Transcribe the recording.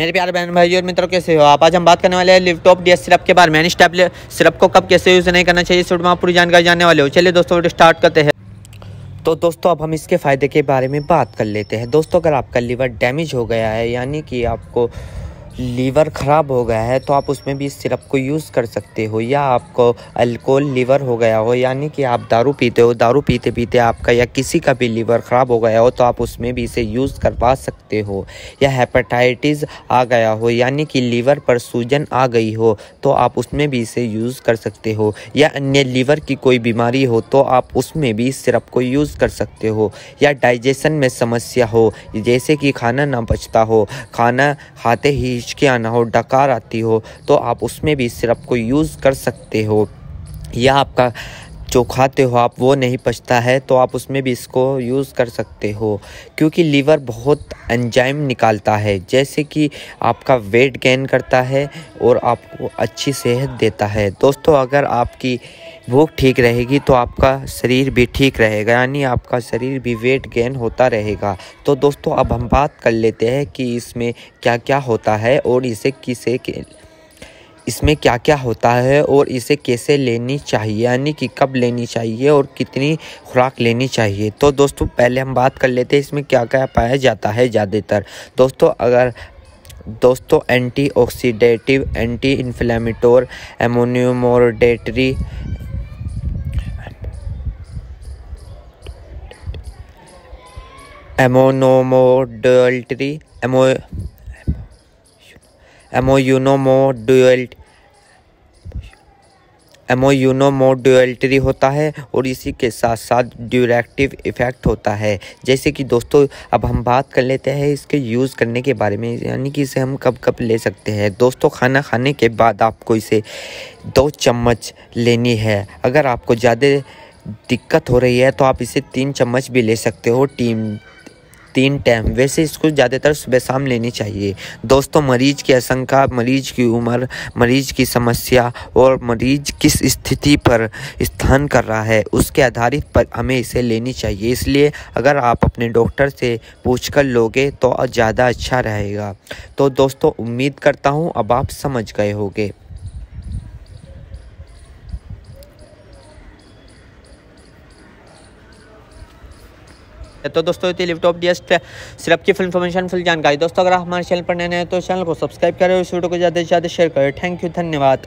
मेरे प्यारे बहन भाई और मित्रों, कैसे हो आप? आज हम बात करने वाले हैं लिपटॉप डी सिरप के बारे में। यानी टैबलेट सिरप को कब, कैसे यूज़ नहीं करना चाहिए वीडियो में आप पूरी जानकारी जानने वाले हो। चलिए दोस्तों स्टार्ट करते हैं। तो दोस्तों, अब हम इसके फ़ायदे के बारे में बात कर लेते हैं। दोस्तों, अगर आपका लीवर डैमेज हो गया है, यानी कि आपको लीवर ख़राब हो गया है तो आप उसमें भी इस सिरप को यूज़ कर सकते हो, या आपको अल्कोहल लीवर हो गया हो, यानी कि आप दारू पीते हो, दारू पीते पीते आपका या किसी का भी लीवर ख़राब हो गया हो तो आप उसमें भी इसे यूज़ करवा सकते हो, या हेपेटाइटिस आ गया हो, यानी कि लीवर पर सूजन आ गई हो तो आप उसमें भी इसे यूज़ कर सकते हो, या अन्य लीवर की कोई बीमारी हो तो आप उसमें भी इस सिरप को यूज़ कर सकते हो, या डाइजेशन में समस्या हो, जैसे कि खाना ना पचता हो, खाना खाते ही हिचके आना हो, डकार आती हो तो आप उसमें भी सिरप को यूज़ कर सकते हो। यह आपका जो खाते हो, आप वो नहीं पचता है तो आप उसमें भी इसको यूज़ कर सकते हो। क्योंकि लीवर बहुत एंजाइम निकालता है, जैसे कि आपका वेट गेन करता है और आपको अच्छी सेहत देता है। दोस्तों, अगर आपकी भूख ठीक रहेगी तो आपका शरीर भी ठीक रहेगा, यानी आपका शरीर भी वेट गेन होता रहेगा। तो दोस्तों, अब हम बात कर लेते हैं कि इसमें क्या क्या होता है और इसे किसे इसमें क्या क्या होता है और इसे कैसे लेनी चाहिए, यानी कि कब लेनी चाहिए और कितनी खुराक लेनी चाहिए। तो दोस्तों, पहले हम बात कर लेते हैं इसमें क्या क्या पाया जाता है ज़्यादातर। दोस्तों, अगर दोस्तों anti oxidative anti inflammatory immunomodulatory immunomodulatory, immuno immunomodulatory immunomodulatory होता है और इसी के साथ साथ ड्यूरेक्टिव इफ़ेक्ट होता है। जैसे कि दोस्तों, अब हम बात कर लेते हैं इसके यूज़ करने के बारे में, यानी कि इसे हम कब कब ले सकते हैं। दोस्तों, खाना खाने के बाद आपको इसे दो चम्मच लेनी है। अगर आपको ज़्यादा दिक्कत हो रही है तो आप इसे तीन चम्मच भी ले सकते हो टीम तीन टाइम वैसे इसको ज़्यादातर सुबह शाम लेनी चाहिए। दोस्तों, मरीज़ की आशंका, मरीज़ की उम्र, मरीज़ की समस्या और मरीज़ किस स्थिति पर स्थान कर रहा है, उसके आधारित पर हमें इसे लेनी चाहिए। इसलिए अगर आप अपने डॉक्टर से पूछ कर लोगे तो ज़्यादा अच्छा रहेगा। तो दोस्तों, उम्मीद करता हूँ अब आप समझ गए होगे। तो दोस्तों, ये लैपटॉप डी एस सिर्फ़ की फुल इन्फॉर्मेशन फुल जानकारी। दोस्तों, अगर हमारे चैनल पर नए हैं तो चैनल को सब्सक्राइब करें और इस वीडियो को ज़्यादा से ज़्यादा शेयर करें। थैंक यू धन्यवाद।